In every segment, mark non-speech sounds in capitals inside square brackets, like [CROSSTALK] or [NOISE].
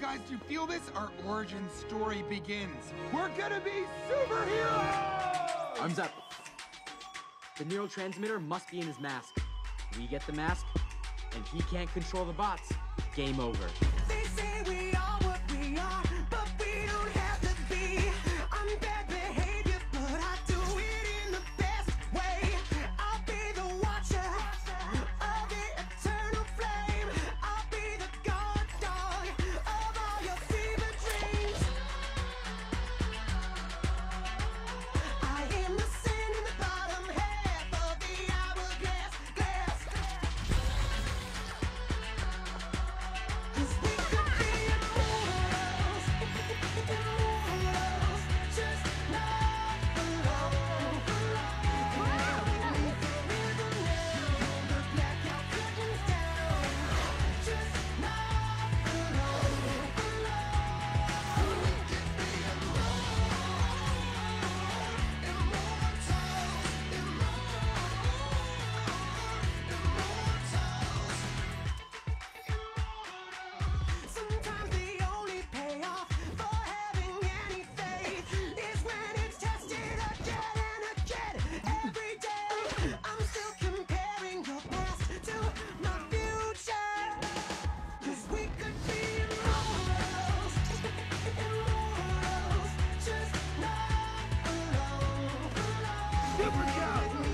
guys do feel this? Our origin story begins. We're gonna be superheroes! Arms up. The neurotransmitter must be in his mask. We get the mask, and he can't control the bots. Game over. Super jump!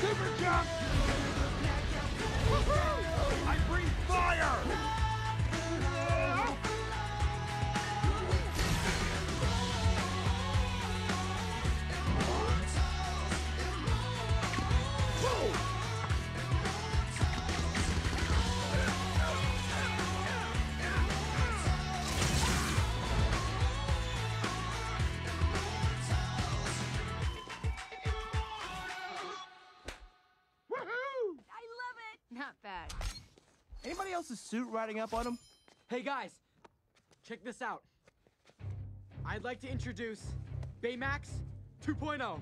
Super jump! Not bad. Anybody else's suit riding up on him? Hey guys, check this out. I'd like to introduce Baymax oh. 2.0.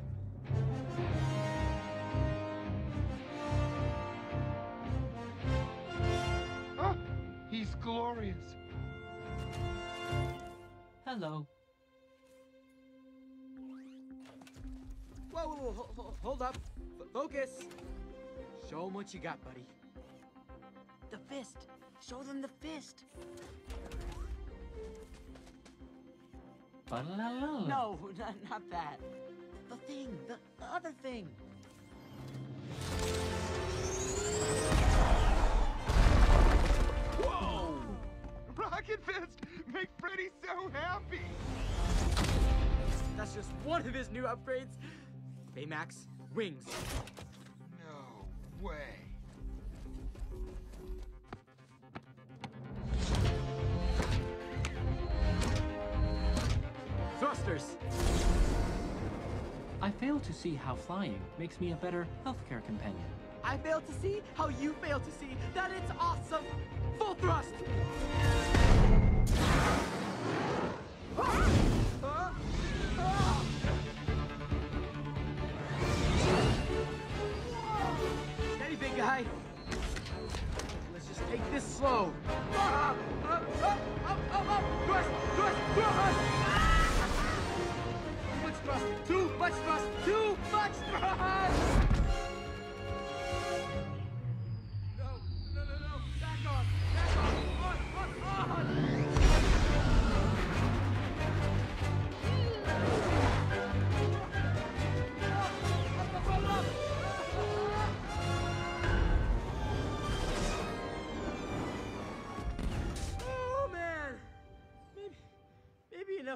Oh, he's glorious. Hello. Whoa, whoa, whoa, ho- ho- hold up. F- focus. Show him what you got, buddy. The fist. Show them the fist. Ba-la-la-la. No, [LAUGHS] not, not that. The thing, the, the other thing. Whoa! Rocket Fist! Make Freddy so happy! That's just one of his new upgrades. Baymax, wings. No way. Thrusters. I fail to see how flying makes me a better healthcare companion. I fail to see how you fail to see that it's awesome. Full thrust. Steady, slow.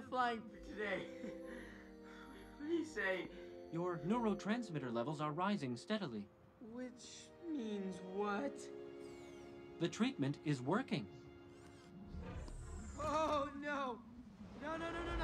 flying for today. what do you say? Your neurotransmitter levels are rising steadily. Which means what? The treatment is working. Oh, no. No, no, no, no,